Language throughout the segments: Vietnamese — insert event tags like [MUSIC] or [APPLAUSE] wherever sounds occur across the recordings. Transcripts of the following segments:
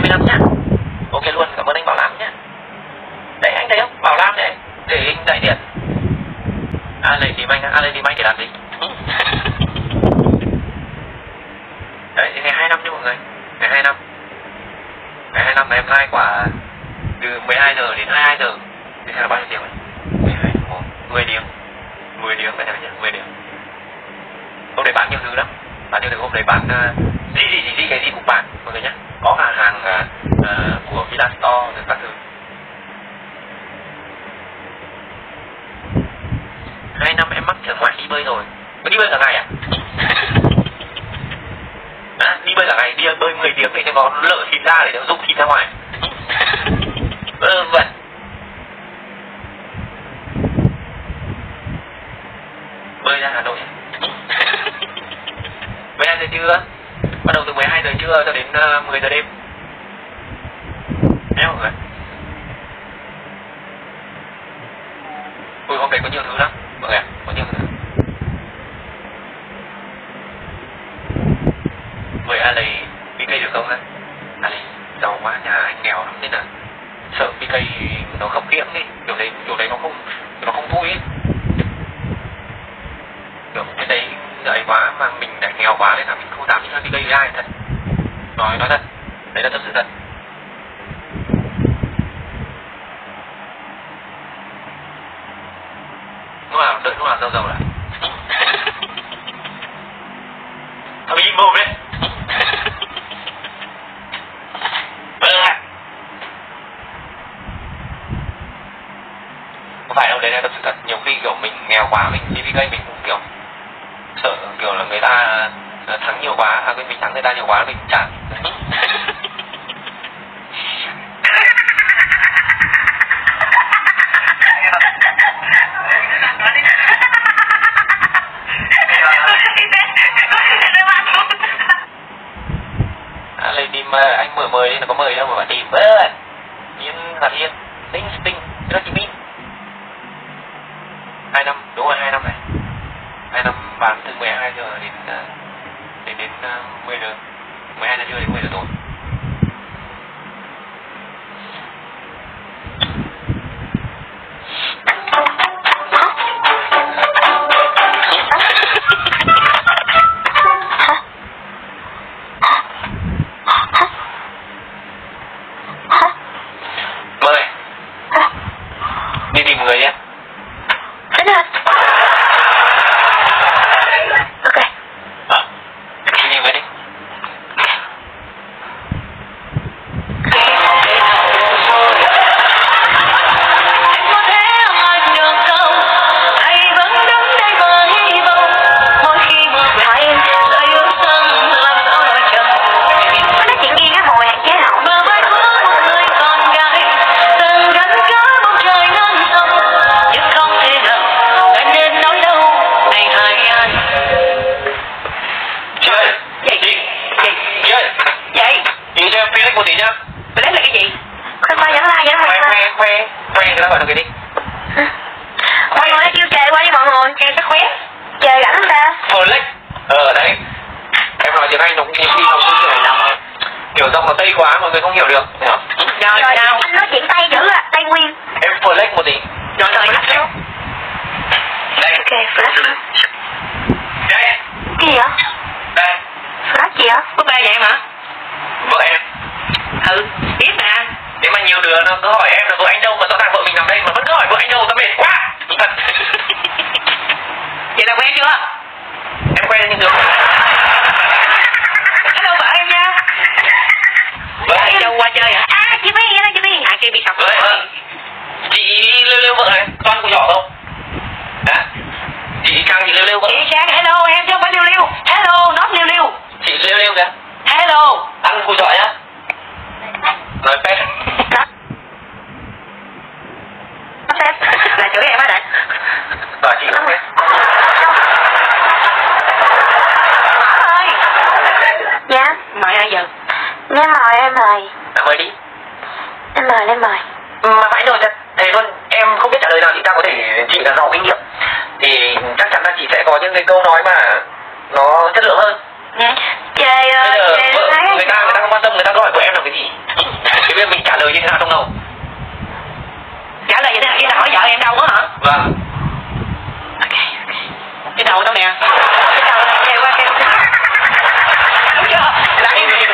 25 nhá. Ok luôn cảm ơn anh Bảo Lam nhé đấy anh thấy không? Bảo Lam này để anh đại điện à lấy tìm anh à lấy tìm anh để làm gì? [LAUGHS] Đấy thì ngày hai năm nha mọi người. Ngày hai năm. Ngày hai năm là em lai quả từ 12 giờ đến 22 giờ. Thì sẽ là bao nhiêu tiếng ấy 12 1 10 tiếng 10 tiếng phải nhỉ? 10 tiếng hôm đấy bán nhiều thứ lắm. Bán nhiều thứ hôm đấy bán uh, đi gì gì đi cái gì cũng bán mọi người nhé. Có cả hàng uh, uh, của Villa Store rồi các thứ. Hai năm em mắc trở ngoại đi bơi rồi. Mà đi bơi cả ngày à? [LAUGHS] à đi bơi cả ngày đi bơi 10 tiếng để cho có lợi thịt ra để nó rụng thịt ra ngoài [LAUGHS] vơ vẩn bơi ra Hà Nội 12 giờ trưa bắt đầu từ 12 giờ trưa cho đến uh, 10 giờ đêm nhé mọi người ui hôm đấy có nhiều thứ lắm mọi người ạ có nhiều thứ mời a lầy PK được không á a lầy giàu quá nhà anh nghèo lắm nên là sợ PK nó không kiễng đi kiểu đấy kiểu đấy nó không nó không vui ấy kiểu cái đấy ấy quá mà mình lại nghèo quá nên là mình không dám đi PK với ai thật nói nói thật đấy là thật sự thật lúc nào đợi lúc nào dâu dầu lại Thôi im mồm đấy à. có phải đâu, đấy là thật sự thật. Nhiều khi kiểu mình nghèo quá, mình đi gây mình cũng kiểu Sợ kiểu là người ta thắng nhiều quá À mình thắng người ta nhiều quá mình chán từ 12 giờ đến ờ, đến đến ờ, 10 giờ 12 giờ trưa đến 10 giờ tối. Nhiều đứa nó cứ hỏi em là vợ anh đâu mà rõ ràng vợ mình nằm đây mà vẫn cứ hỏi vợ anh đâu tao mệt quá thật [LAUGHS] Vậy là quen chưa? em quen nhưng được [LAUGHS] Hello vợ em nha. vợ em đâu qua chơi hả? À, chị gì đó, chị biết. À kia bị sọc. vợ chị lêu lêu vợ này con của nhỏ không hả chị căng chị lêu lêu vợ Chị Trang hello em chứ không phải liêu liêu. Hello, not liêu liêu. chị lêu lêu kìa Hello. ăn cùi giỏi nhá nói phép Đó. Nó phép. Là chửi em hả Đại? và chị không. Dạ, Mời ai giờ? nếu mời em mời. à, mời đi Em mời, em mời. mà phải rồi thật thế luôn em không biết trả lời nào chị ta có thể chị là giàu kinh nghiệm thì chắc chắn là chị sẽ có những cái câu nói mà nó chất lượng hơn Ừ. Trời ơi, bây giờ trời người ta người ta không quan tâm người ta hỏi vợ em làm cái gì trả lời vậy thế ý là hỏi vợ em đâu có hả? Vâng. Ok ok. cái đầu tao nè. Cái đầu này nè qua kêu. Đúng chưa làm cái gì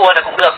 thua là cũng được.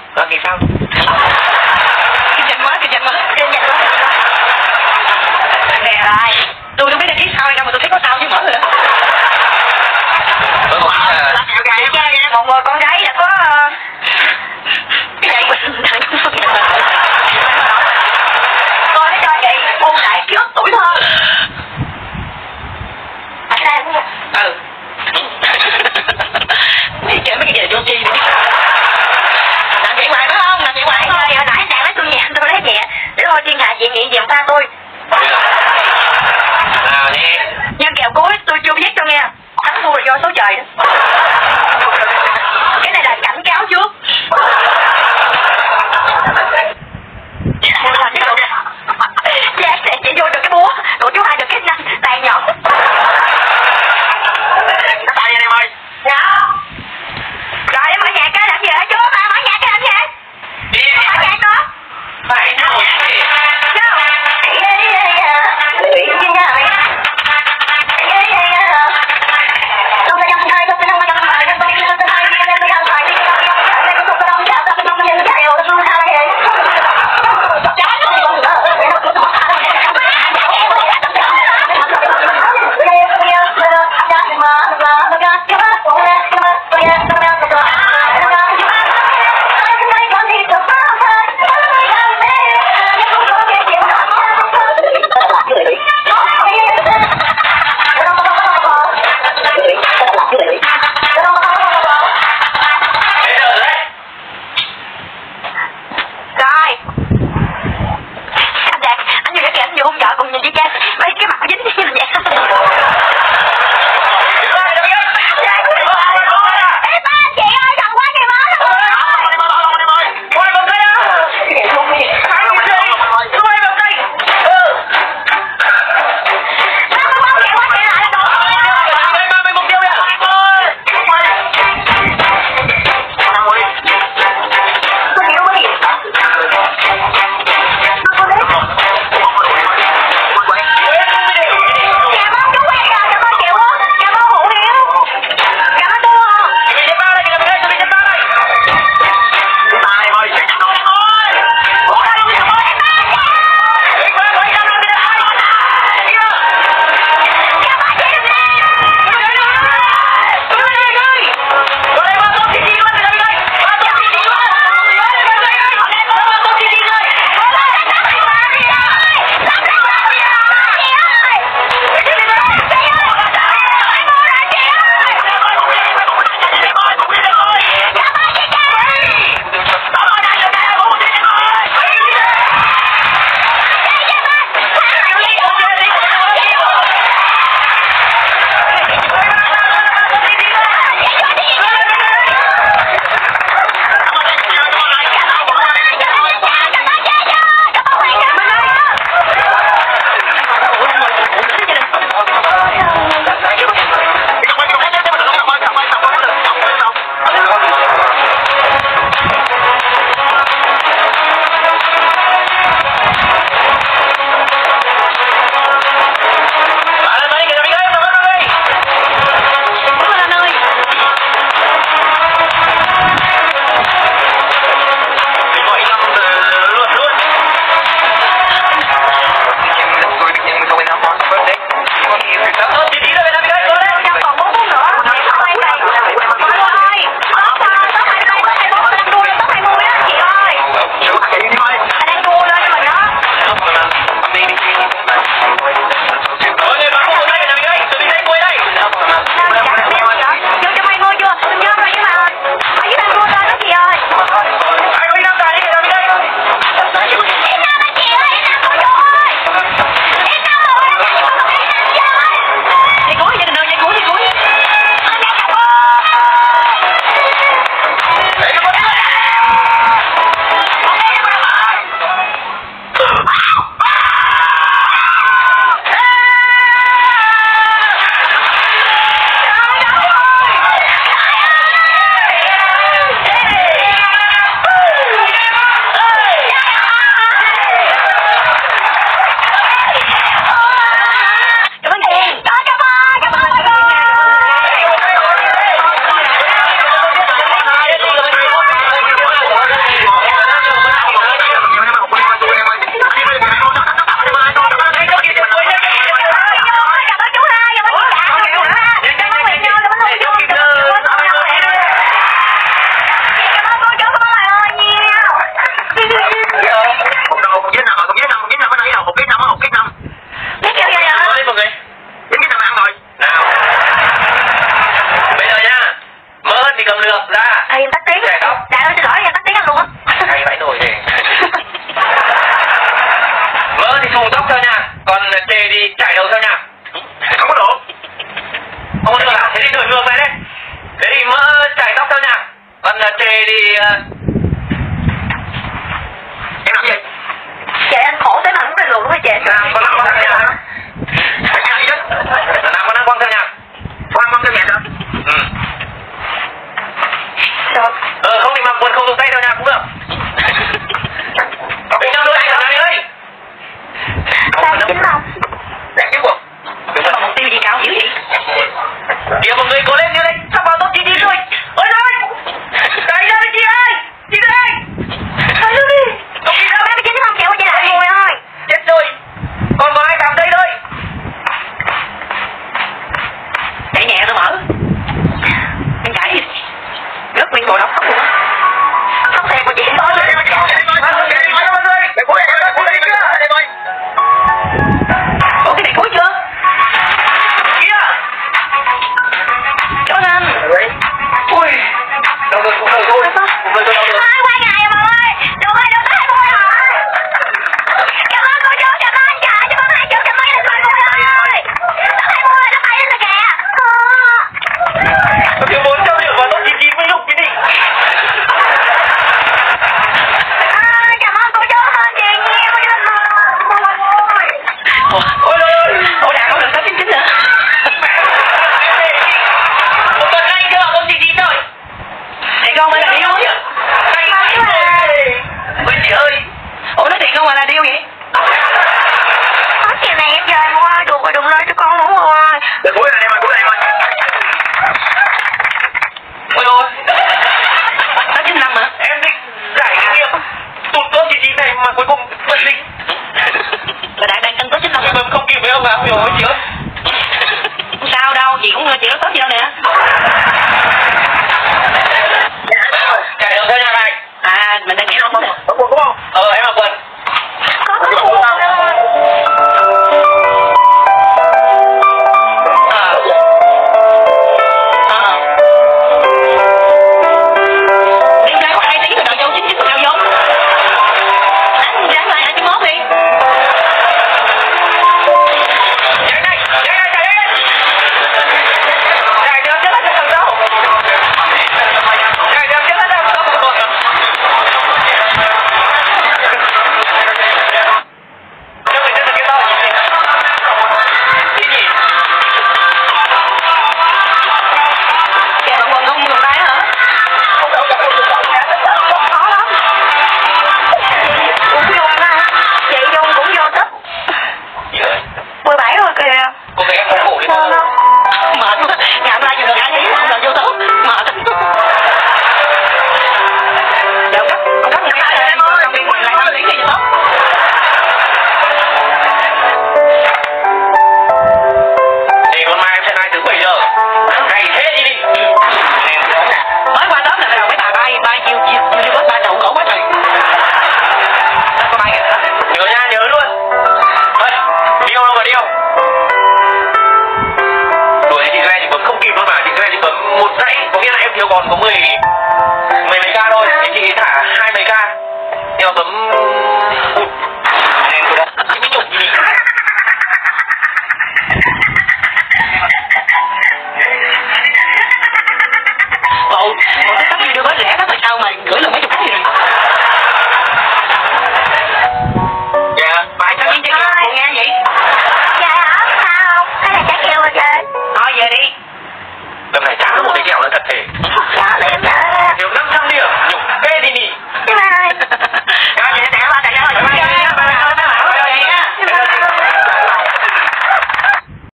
Bye now. best tôi còn có mười mười mấy ca thôi, thì chị thả hai mấy ca. Nhưng mà cấm